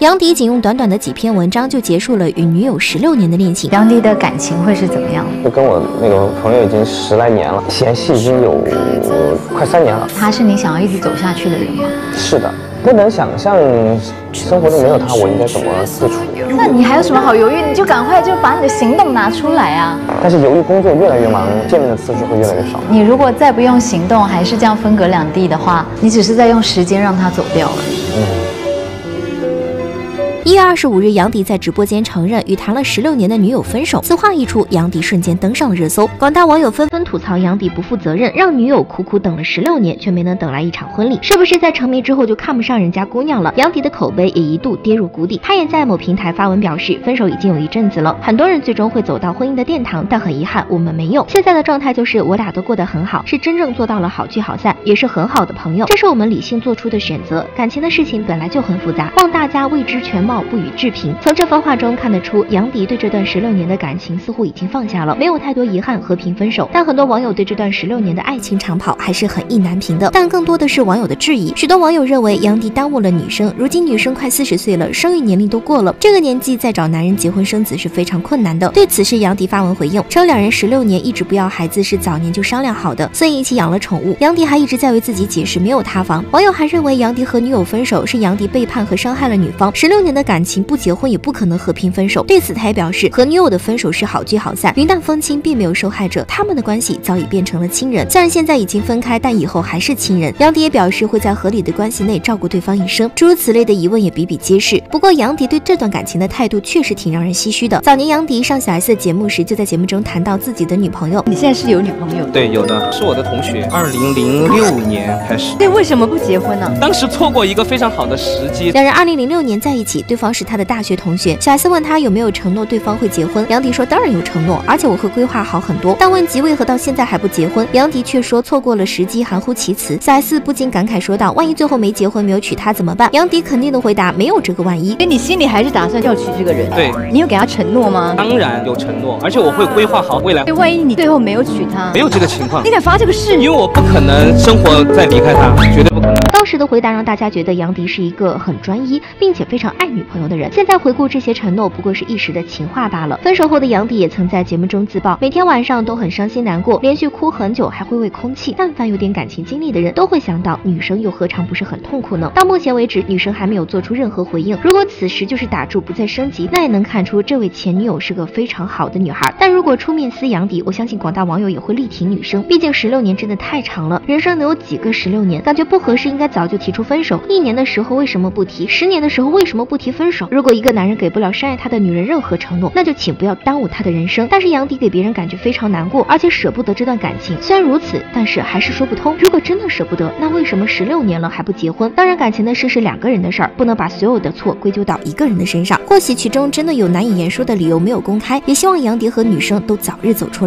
杨迪仅用短短的几篇文章就结束了与女友十六年的恋情。杨迪的感情会是怎么样？我跟我那个朋友已经十来年了，嫌隙已经有快三年了。他是你想要一直走下去的人吗？是的，不能想象生活中没有他，我应该怎么自处。那你还有什么好犹豫？你就赶快就把你的行动拿出来啊！但是由于工作越来越忙，见面的次数会越来越少。你如果再不用行动，还是这样分隔两地的话，你只是在用时间让他走掉了。嗯。一月二十五日，杨迪在直播间承认与谈了十六年的女友分手。此话一出，杨迪瞬间登上了热搜，广大网友纷纷吐槽杨迪不负责任，让女友苦苦等了十六年，却没能等来一场婚礼，是不是在成名之后就看不上人家姑娘了？杨迪的口碑也一度跌入谷底。他也在某平台发文表示，分手已经有一阵子了，很多人最终会走到婚姻的殿堂，但很遗憾，我们没有。现在的状态就是我俩都过得很好，是真正做到了好聚好散，也是很好的朋友，这是我们理性做出的选择。感情的事情本来就很复杂，望大家未知全貌，不予置评。从这番话中看得出，杨迪对这段十六年的感情似乎已经放下了，没有太多遗憾，和平分手。但很多网友对这段十六年的爱情长跑还是很意难平的。但更多的是网友的质疑，许多网友认为杨迪耽误了女生。如今女生快四十岁了，生育年龄都过了，这个年纪再找男人结婚生子是非常困难的。对此事，杨迪发文回应称，两人十六年一直不要孩子是早年就商量好的，所以一起养了宠物。杨迪还一直在为自己解释没有塌房。网友还认为杨迪和女友分手是杨迪背叛和伤害了女方。十六年的感情不结婚。也不可能和平分手。对此，他也表示，和女友的分手是好聚好散，云淡风轻，并没有受害者，他们的关系早已变成了亲人。虽然现在已经分开，但以后还是亲人。杨迪也表示会在合理的关系内照顾对方一生。诸如此类的疑问也比比皆是。不过，杨迪对这段感情的态度确实挺让人唏嘘的。早年杨迪上小 S 的节目时，就在节目中谈到自己的女朋友。你现在是有女朋友？对，有的是我的同学。二零零六年开始。那，为什么不结婚呢？当时错过一个非常好的时机。两人二零零六年在一起，对方是他的大学同学。小 S 问。他有没有承诺对方会结婚，杨迪说当然有承诺，而且我会规划好很多。但问及为何到现在还不结婚，杨迪却说错过了时机，含糊其辞。小 S 不禁感慨说道：万一最后没结婚，没有娶她怎么办？杨迪肯定的回答：没有这个万一。所以你心里还是打算要娶这个人？对，你有给他承诺吗？当然有承诺，而且我会规划好未来。万一你最后没有娶她，没有这个情况，你敢发这个誓？因为我不可能生活再离开他，绝对当时的回答让大家觉得杨迪是一个很专一，并且非常爱女朋友的人。现在回顾这些承诺，不过是一时的。情话罢了。分手后的杨迪也曾在节目中自曝，每天晚上都很伤心难过，连续哭很久，还会喂空气。但凡有点感情经历的人，都会想到女生又何尝不是很痛苦呢？到目前为止，女生还没有做出任何回应。如果此时就是打住不再升级，那也能看出这位前女友是个非常好的女孩。但如果出面撕杨迪，我相信广大网友也会力挺女生。毕竟十六年真的太长了，人生能有几个十六年？感觉不合适，应该早就提出分手。一年的时候为什么不提？十年的时候为什么不提分手？如果一个男人给不了深爱他的女人任何承诺，那就请不要耽误他的人生。但是杨迪给别人感觉非常难过，而且舍不得这段感情。虽然如此，但是还是说不通。如果真的舍不得，那为什么十六年了还不结婚？当然，感情的事是两个人的事儿，不能把所有的错归咎到一个人的身上。或许其中真的有难以言说的理由没有公开，也希望杨迪和女生都早日走出来。